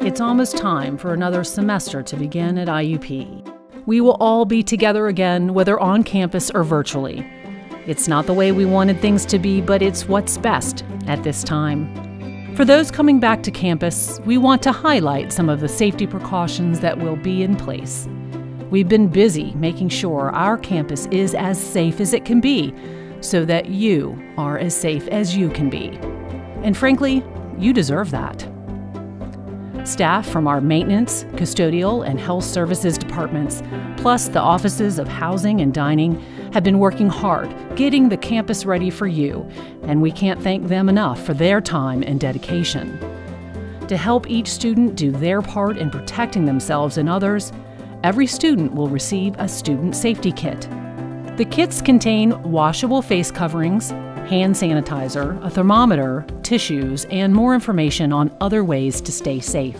It's almost time for another semester to begin at IUP. We will all be together again, whether on campus or virtually. It's not the way we wanted things to be, but it's what's best at this time. For those coming back to campus, we want to highlight some of the safety precautions that will be in place. We've been busy making sure our campus is as safe as it can be so that you are as safe as you can be. And frankly, you deserve that. Staff from our maintenance, custodial, and health services departments, plus the offices of housing and dining, have been working hard getting the campus ready for you, and we can't thank them enough for their time and dedication. To help each student do their part in protecting themselves and others, every student will receive a student safety kit. The kits contain washable face coverings, hand sanitizer, a thermometer, tissues, and more information on other ways to stay safe.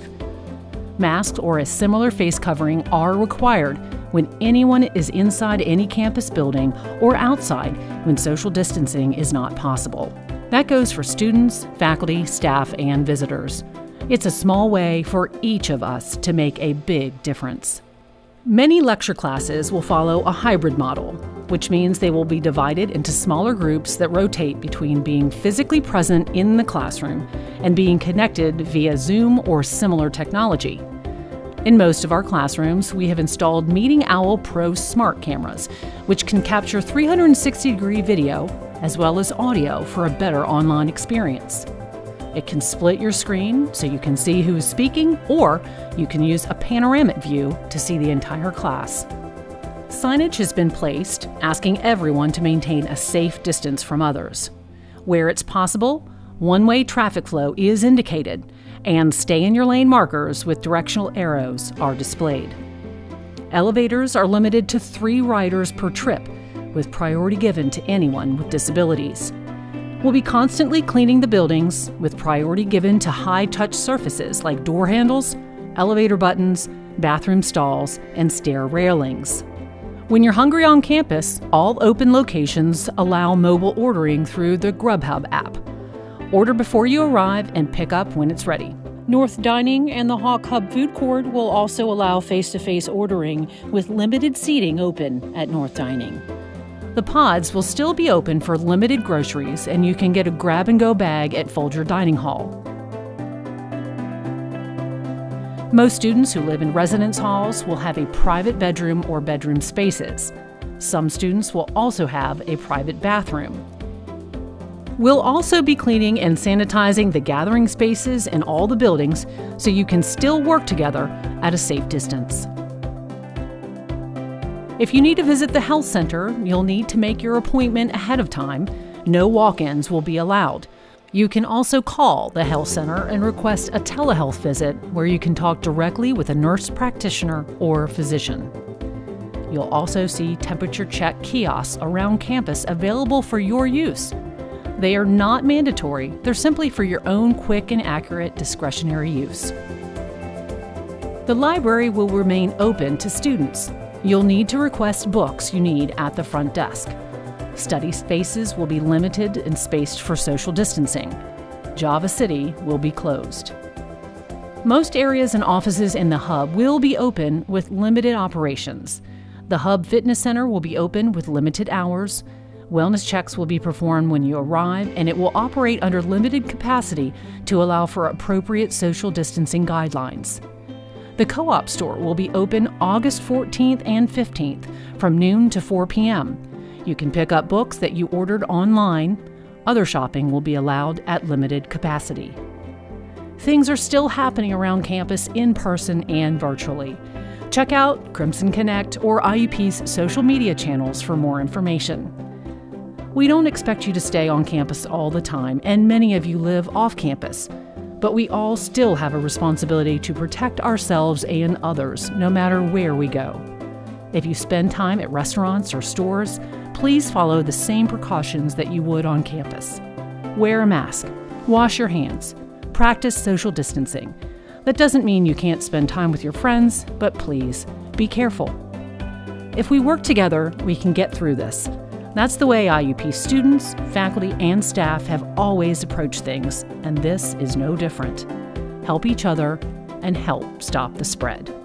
Masks or a similar face covering are required when anyone is inside any campus building or outside when social distancing is not possible. That goes for students, faculty, staff, and visitors. It's a small way for each of us to make a big difference. Many lecture classes will follow a hybrid model, which means they will be divided into smaller groups that rotate between being physically present in the classroom and being connected via Zoom or similar technology. In most of our classrooms, we have installed Meeting Owl Pro smart cameras, which can capture 360 degree video as well as audio for a better online experience. It can split your screen so you can see who is speaking, or you can use a panoramic view to see the entire class. Signage has been placed asking everyone to maintain a safe distance from others. Where it's possible, one way traffic flow is indicated, and stay in your lane markers with directional arrows are displayed. Elevators are limited to three riders per trip, with priority given to anyone with disabilities. We'll be constantly cleaning the buildings with priority given to high touch surfaces like door handles, elevator buttons, bathroom stalls, and stair railings. When you're hungry on campus, all open locations allow mobile ordering through the Grubhub app. Order before you arrive and pick up when it's ready. North Dining and the Hawk Hub Food Court will also allow face to face ordering with limited seating open at North Dining. The pods will still be open for limited groceries, and you can get a grab and go bag at Folger Dining Hall. Most students who live in residence halls will have a private bedroom or bedroom spaces. Some students will also have a private bathroom. We'll also be cleaning and sanitizing the gathering spaces in all the buildings so you can still work together at a safe distance. If you need to visit the health center, you'll need to make your appointment ahead of time. No walk ins will be allowed. You can also call the health center and request a telehealth visit where you can talk directly with a nurse practitioner or physician. You'll also see temperature check kiosks around campus available for your use. They are not mandatory, they're simply for your own quick and accurate discretionary use. The library will remain open to students. You'll need to request books you need at the front desk. Study spaces will be limited and spaced for social distancing. Java City will be closed. Most areas and offices in the Hub will be open with limited operations. The Hub Fitness Center will be open with limited hours. Wellness checks will be performed when you arrive, and it will operate under limited capacity to allow for appropriate social distancing guidelines. The co op store will be open August 14th and 15th from noon to 4 p.m. You can pick up books that you ordered online. Other shopping will be allowed at limited capacity. Things are still happening around campus in person and virtually. Check out Crimson Connect or IUP's social media channels for more information. We don't expect you to stay on campus all the time, and many of you live off campus but we all still have a responsibility to protect ourselves and others, no matter where we go. If you spend time at restaurants or stores, please follow the same precautions that you would on campus. Wear a mask, wash your hands, practice social distancing. That doesn't mean you can't spend time with your friends, but please be careful. If we work together, we can get through this. That's the way IUP students, faculty, and staff have always approached things, and this is no different. Help each other, and help stop the spread.